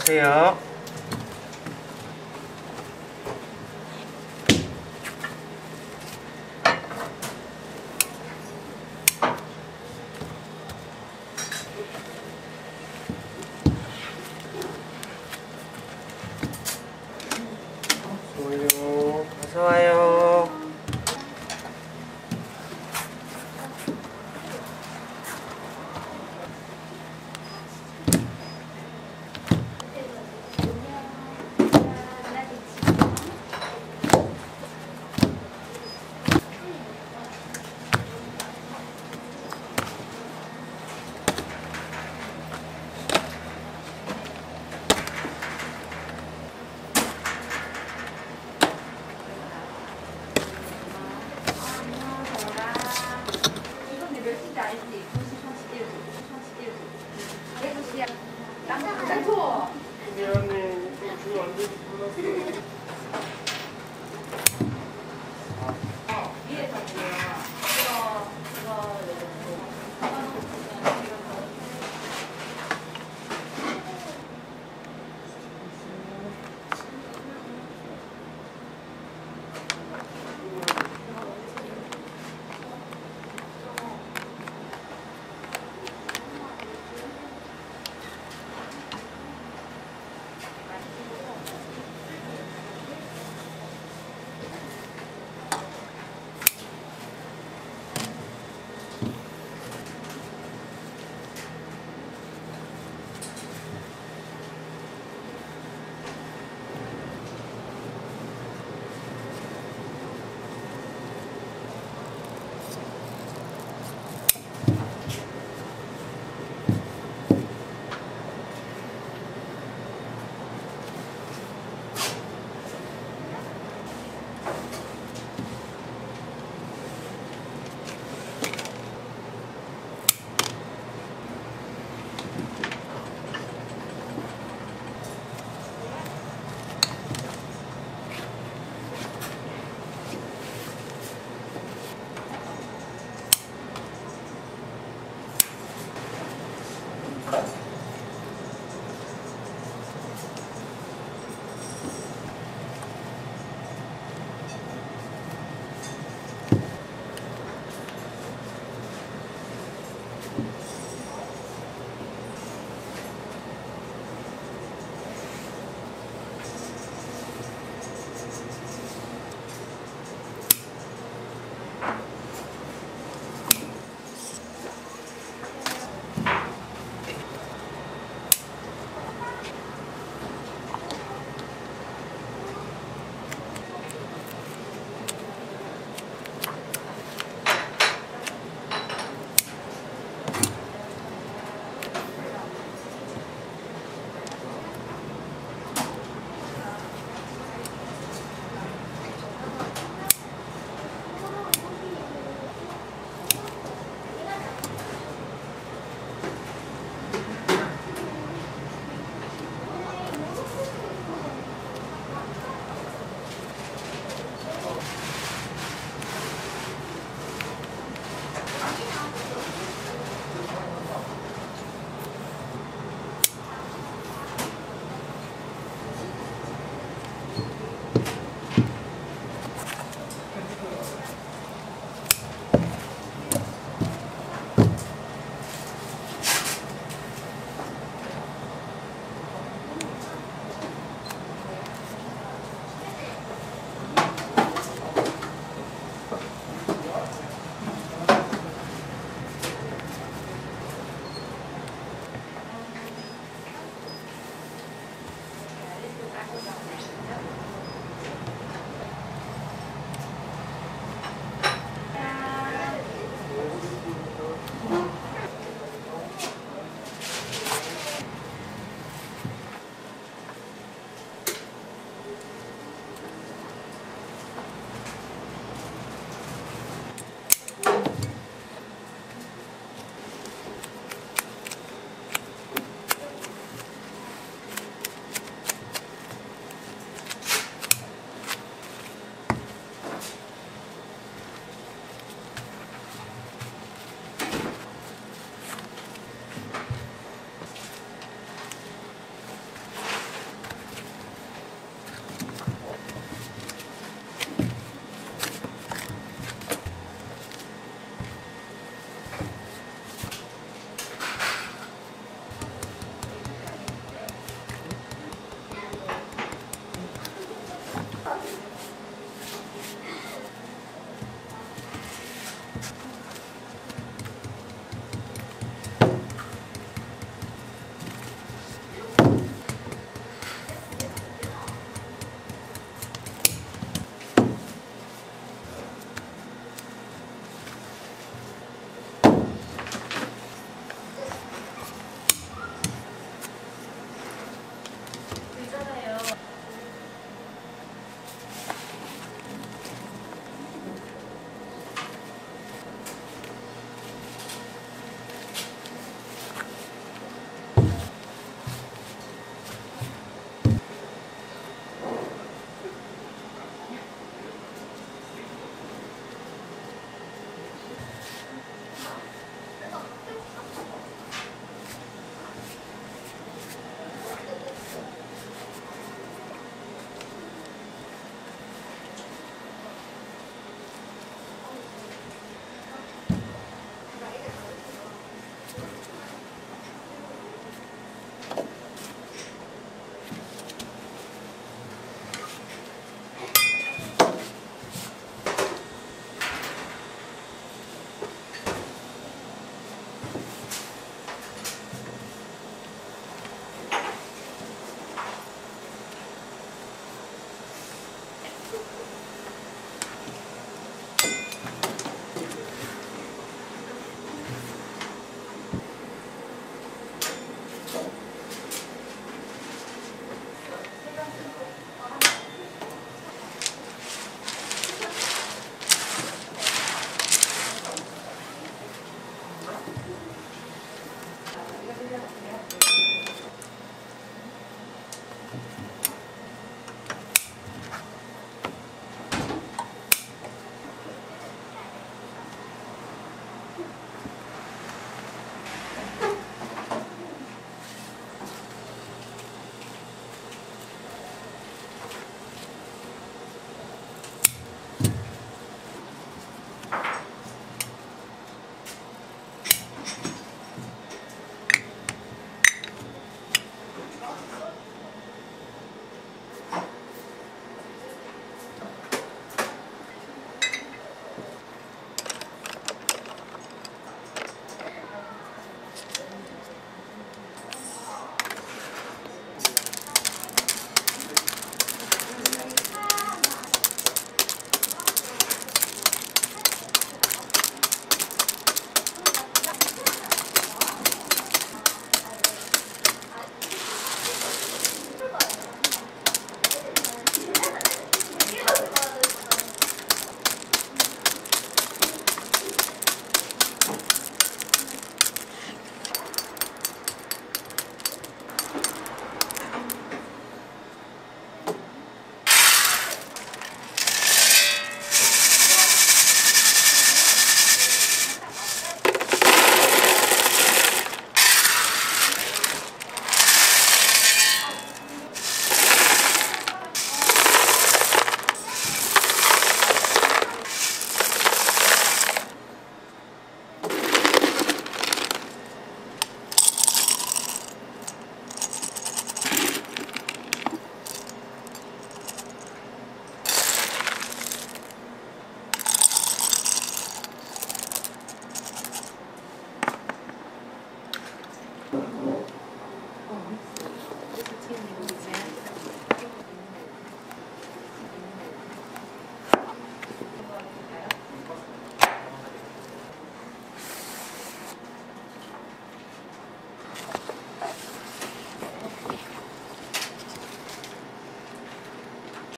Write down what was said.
안녕하세요. 미안해. 줄 완전 불렀어.